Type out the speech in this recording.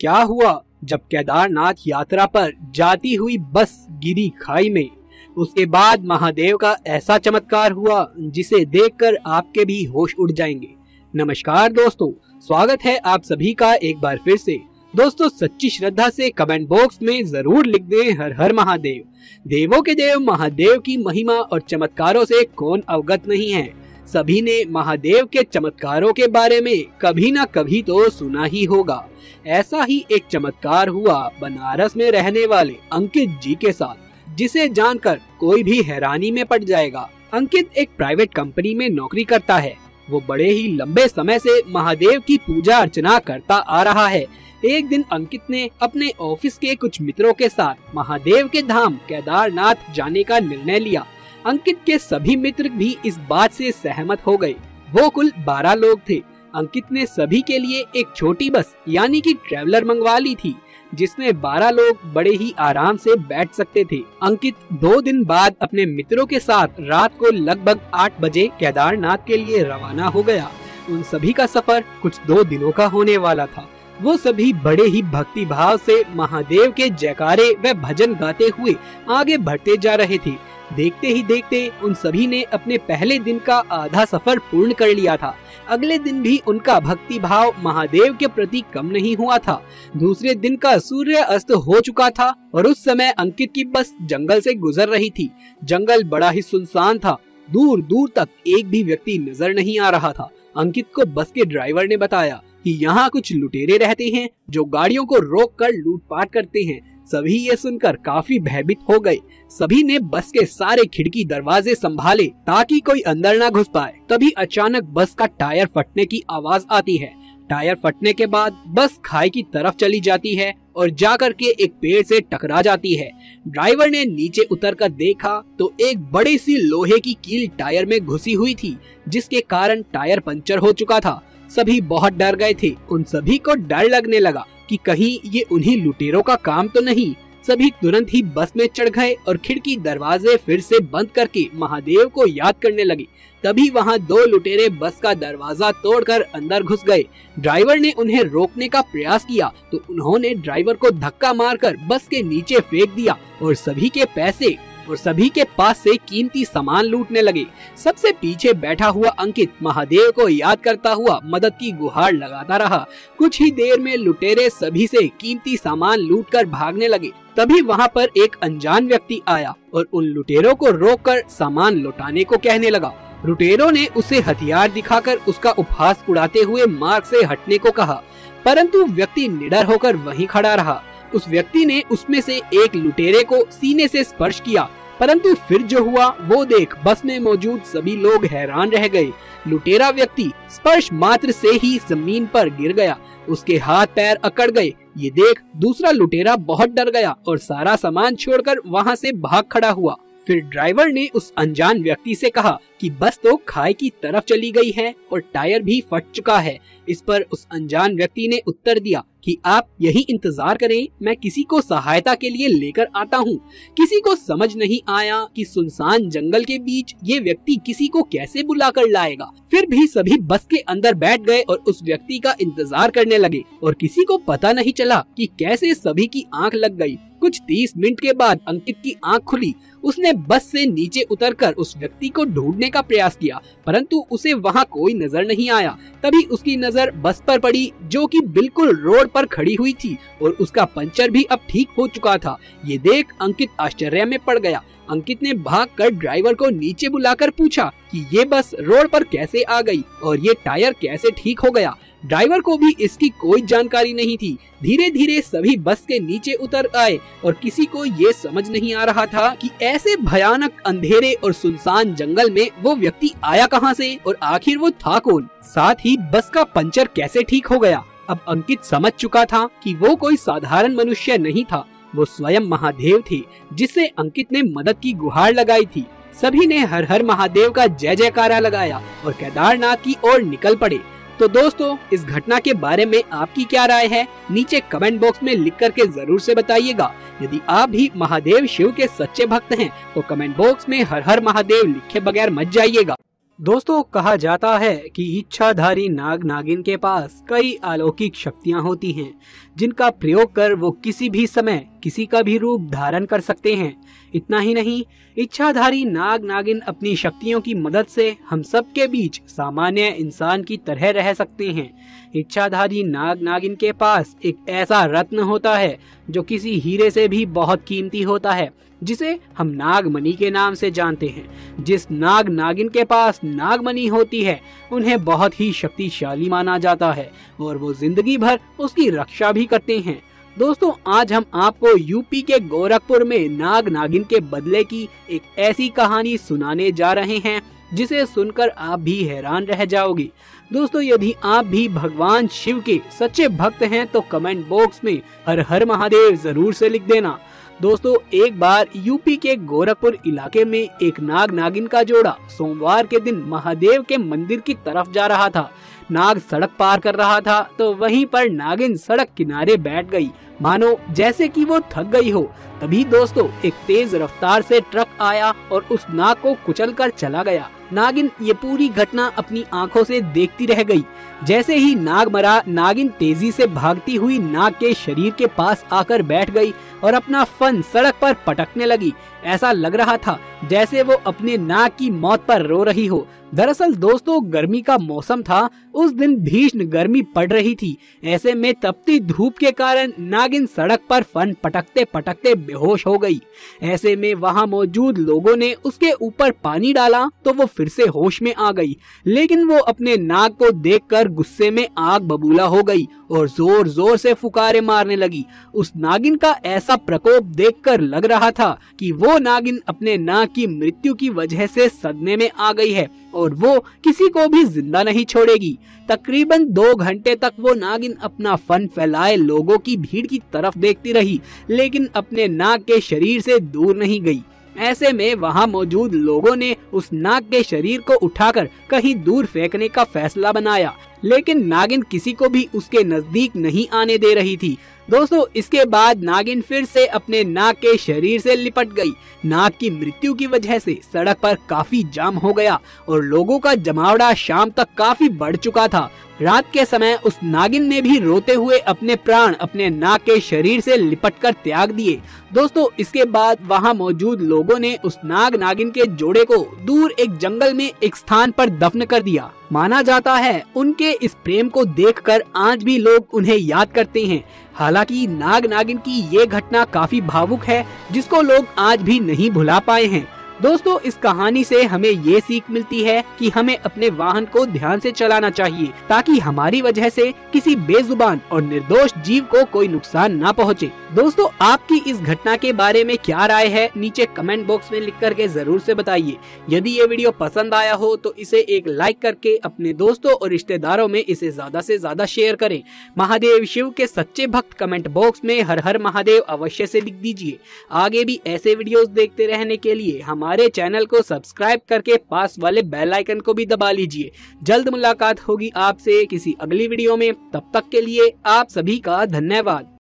क्या हुआ जब केदारनाथ यात्रा पर जाती हुई बस गिरी खाई में? उसके बाद महादेव का ऐसा चमत्कार हुआ जिसे देखकर आपके भी होश उड़ जाएँगे। नमस्कार दोस्तों, स्वागत है आप सभी का एक बार फिर से। दोस्तों, सच्ची श्रद्धा से कमेंट बॉक्स में ज़रूर लिख दें हर हर महादेव। देवों के देव, महादेव की महिमा और चमत्कारों से कौन अवगत नहीं है? सभी ने महादेव के चमत्कारों के बारे में कभी न कभी तो सुना ही होगा। ऐसा ही एक चमत्कार हुआ बनारस में रहने वाले अंकित जी के साथ, जिसे जानकर कोई भी हैरानी में पड़ जाएगा। अंकित एक प्राइवेट कंपनी में नौकरी करता है। वो बड़े ही लंबे समय से महादेव की पूजा अर्चना करता आ रहा है। एक दिन अंकित ने अपने ऑफ़िस के कुछ मित्रों के साथ महादेव के धाम केदारनाथ जाने का निर्णय लिया। अंकित के सभी मित्र भी इस बात से सहमत हो गए। वो कुल बारह लोग थे। अंकित ने सभी के लिए एक छोटी बस, यानी कि ट्रेवलर मंगवा ली थी, जिसमें बारह लोग बड़े ही आराम से बैठ सकते थे। अंकित दो दिन बाद अपने मित्रों के साथ रात को लगभग आठ बजे केदारनाथ के लिए रवाना हो गया। उन सभी का सफ़र कुछ दो दिनों का होने वाला था। वो सभी बड़े ही भक्ति भाव से महादेव के जयकारे व भजन गाते हुए आगे बढ़ते जा रहे थे। देखते ही देखते उन सभी ने अपने पहले दिन का आधा सफ़र पूर्ण कर लिया था। अगले दिन भी उनका भक्ति भाव महादेव के प्रति कम नहीं हुआ था। दूसरे दिन का सूर्य अस्त हो चुका था और उस समय अंकित की बस जंगल से गुजर रही थी। जंगल बड़ा ही सुनसान था। दूर दूर तक एक भी व्यक्ति नज़र नहीं आ रहा था। अंकित को बस के ड्राइवर ने बताया कि यहाँ कुछ लुटेरे रहते हैं जो गाड़ियों को रोक कर लूटपाट करते हैं। सभी ये सुनकर काफ़ी भयभीत हो गए। सभी ने बस के सारे खिड़की दरवाजे संभाले ताकि कोई अंदर ना घुस पाए। तभी अचानक बस का टायर फटने की आवाज़ आती है। टायर फटने के बाद बस खाई की तरफ़ चली जाती है और जाकर के एक पेड़ से टकरा जाती है। ड्राइवर ने नीचे उतर कर देखा तो एक बड़ी सी लोहे की कील टायर में घुसी हुई थी, जिसके कारण टायर पंचर हो चुका था। सभी बहुत डर गए थे। उन सभी को डर लगने लगा। कि कहीं ये उन्हीं लुटेरों का काम तो नहीं। सभी तुरंत ही बस में चढ़ गए और खिड़की दरवाजे फिर से बंद करके महादेव को याद करने लगे। तभी वहाँ दो लुटेरे बस का दरवाज़ा तोड़कर अंदर घुस गए। ड्राइवर ने उन्हें रोकने का प्रयास किया तो उन्होंने ड्राइवर को धक्का मारकर बस के नीचे फेंक दिया और सभी के पैसे और सभी के पास से कीमती सामान लूटने लगे। सबसे पीछे बैठा हुआ अंकित महादेव को याद करता हुआ मदद की गुहार लगाता रहा। कुछ ही देर में लुटेरे सभी से कीमती सामान लूटकर भागने लगे। तभी वहाँ पर एक अनजान व्यक्ति आया और उन लुटेरों को रोककर सामान लौटाने को कहने लगा। लुटेरों ने उसे हथियार दिखाकर उसका उपहास उड़ाते हुए मार्ग से हटने को कहा, परंतु व्यक्ति निडर होकर वहीं खड़ा रहा। उस व्यक्ति ने उसमें से एक लुटेरे को सीने से स्पर्श किया, परंतु फिर जो हुआ, वो देख बस में मौजूद सभी लोग हैरान रह गए। लुटेरा व्यक्ति स्पर्श मात्र से ही ज़मीन पर गिर गया, उसके हाथ पैर अकड़ गए। ये देख दूसरा लुटेरा बहुत डर गया और सारा सामान छोड़कर वहाँ से भाग खड़ा हुआ। फिर ड्राइवर ने उस अनजान व्यक्ति से कहा कि बस तो खाई की तरफ़ चली गई है और टायर भी फट चुका है। इस पर उस अनजान व्यक्ति ने उत्तर दिया कि आप यही इंतज़ार करें, मैं किसी को सहायता के लिए लेकर आता हूँ। किसी को समझ नहीं आया कि सुनसान जंगल के बीच ये व्यक्ति किसी को कैसे बुला कर लाएगा। फिर भी सभी बस के अंदर बैठ गए और उस व्यक्ति का इंतज़ार करने लगे और किसी को पता नहीं चला कि कैसे सभी की आँख लग गई। कुछ तीस मिनट के बाद अंकित की आँख खुली। उसने बस से नीचे उतरकर उस व्यक्ति को ढूँढने का प्रयास किया, परंतु उसे वहाँ कोई नज़र नहीं आया। तभी उसकी नज़र बस पर पड़ी, जो कि बिल्कुल रोड पर खड़ी हुई थी, और उसका पंचर भी अब ठीक हो चुका था। ये देख अंकित आश्चर्य में पड़ गया। अंकित ने भाग कर ड्राइवर को नीचे बुलाकर पूछा कि ये बस रोड पर कैसे आ गई, और ये टायर कैसे ठीक हो गया। ड्राइवर को भी इसकी कोई जानकारी नहीं थी। धीरे धीरे सभी बस के नीचे उतर आए और किसी को ये समझ नहीं आ रहा था कि ऐसे भयानक अंधेरे और सुनसान जंगल में वो व्यक्ति आया कहाँ से और आखिर वो था कौन? साथ ही बस का पंचर कैसे ठीक हो गया? अब अंकित समझ चुका था कि वो कोई साधारण मनुष्य नहीं था। वो स्वयं महादेव थे, जिससे अंकित ने मदद की गुहार लगाई थी। सभी ने हर हर महादेव का जय जयकारा लगाया और केदारनाथ की ओर निकल पड़े। तो दोस्तों, इस घटना के बारे में आपकी क्या राय है? नीचे कमेंट बॉक्स में लिख करके ज़रूर से बताइएगा। यदि आप भी महादेव शिव के सच्चे भक्त हैं तो कमेंट बॉक्स में हर हर महादेव लिखे बगैर मत जाइएगा। दोस्तों, कहा जाता है कि इच्छाधारी नाग नागिन के पास कई अलौकिक शक्तियाँ होती हैं, जिनका प्रयोग कर वो किसी भी समय किसी का भी रूप धारण कर सकते हैं। इतना ही नहीं, इच्छाधारी नाग नागिन अपनी शक्तियों की मदद से हम सब के बीच सामान्य इंसान की तरह रह सकते हैं। इच्छाधारी नाग नागिन के पास एक ऐसा रत्न होता है, जो किसी हीरे से भी बहुत कीमती होता है, जिसे हम नागमणि के नाम से जानते हैं। जिस नाग नागिन के पास नागमणि होती है, उन्हें बहुत ही शक्तिशाली माना जाता है, और वो ज़िंदगी भर उसकी रक्षा भी करते हैं। दोस्तों, आज हम आपको यूपी के गोरखपुर में नाग नागिन के बदले की एक ऐसी कहानी सुनाने जा रहे हैं, जिसे सुनकर आप भी हैरान रह जाओगे। दोस्तों, यदि आप भी भगवान शिव के सच्चे भक्त हैं तो कमेंट बॉक्स में हर हर महादेव ज़रूर से लिख देना। दोस्तों, एक बार यूपी के गोरखपुर इलाके में एक नाग नागिन का जोड़ा सोमवार के दिन महादेव के मंदिर की तरफ़ जा रहा था। नाग सड़क पार कर रहा था तो वहीं पर नागिन सड़क किनारे बैठ गई। मानो जैसे कि वो थक गई हो तभी दोस्तों एक तेज रफ्तार से ट्रक आया और उस नाग को कुचल कर चला गया। नागिन, ये पूरी घटना अपनी आँखों से देखती रह गई। जैसे ही नाग मरा, नागिन तेज़ी से भागती हुई नाग के शरीर के पास आकर बैठ गई और अपना फन सड़क पर पटकने लगी। ऐसा लग रहा था जैसे वो अपने नाग की मौत पर रो रही हो। दरअसल दोस्तों, गर्मी का मौसम था। उस दिन भीषण गर्मी पड़ रही थी। ऐसे में तपती धूप के कारण नागिन सड़क पर फन पटकते पटकते बेहोश हो गई। ऐसे में वहाँ मौजूद लोगों ने उसके ऊपर पानी डाला तो वो फिर से होश में आ गई। लेकिन वो अपने नाग को देखकर गुस्से में आग बबूला हो गई और ज़ोर ज़ोर से फुकारे मारने लगी। उस नागिन का ऐसा प्रकोप देखकर लग रहा था कि वो नागिन अपने नाग की मृत्यु की वजह से सदमे में आ गई है। और वो किसी को भी ज़िंदा नहीं छोड़ेगी। तकरीबन दो घंटे तक वो नागिन अपना फन फैलाए, लोगों की भीड़ की तरफ़ देखती रही, लेकिन अपने नाग के शरीर से दूर नहीं गई। ऐसे में वहाँ मौजूद लोगों ने उस नाग के शरीर को उठाकर कहीं दूर फेंकने का फैसला बनाया। लेकिन नागिन किसी को भी उसके नज़दीक नहीं आने दे रही थी। दोस्तों, इसके बाद नागिन फिर से अपने नाग के शरीर से लिपट गई। नाग की मृत्यु की वजह से सड़क पर काफ़ी जाम हो गया और लोगों का जमावड़ा शाम तक काफ़ी बढ़ चुका था। रात के समय उस नागिन ने भी रोते हुए अपने प्राण अपने नाग के शरीर से लिपटकर त्याग दिए। दोस्तों, इसके बाद वहाँ मौजूद लोगों ने उस नाग नागिन के जोड़े को दूर एक जंगल में एक स्थान पर दफन कर दिया। माना जाता है उनके इस प्रेम को देखकर आज भी लोग उन्हें याद करते हैं। हालाँकि नाग नागिन की ये घटना काफ़ी भावुक है, जिसको लोग आज भी नहीं भुला पाए हैं। दोस्तों, इस कहानी से हमें ये सीख मिलती है कि हमें अपने वाहन को ध्यान से चलाना चाहिए, ताकि हमारी वजह से किसी बेजुबान और निर्दोष जीव को कोई नुकसान न पहुँचे। दोस्तों, आपकी इस घटना के बारे में क्या राय है, नीचे कमेंट बॉक्स में लिख करके ज़रूर से बताइए। यदि ये वीडियो पसंद आया हो तो इसे एक लाइक करके अपने दोस्तों और रिश्तेदारों में इसे ज़्यादा से ज़्यादा शेयर करें। महादेव शिव के सच्चे भक्त कमेंट बॉक्स में हर हर महादेव अवश्य से लिख दीजिए। आगे भी ऐसे वीडियोस देखते रहने के लिए हमारे हमारे चैनल को सब्सक्राइब करके पास वाले बेल आइकन को भी दबा लीजिए। जल्द मुलाकात होगी आपसे किसी अगली वीडियो में। तब तक के लिए आप सभी का धन्यवाद।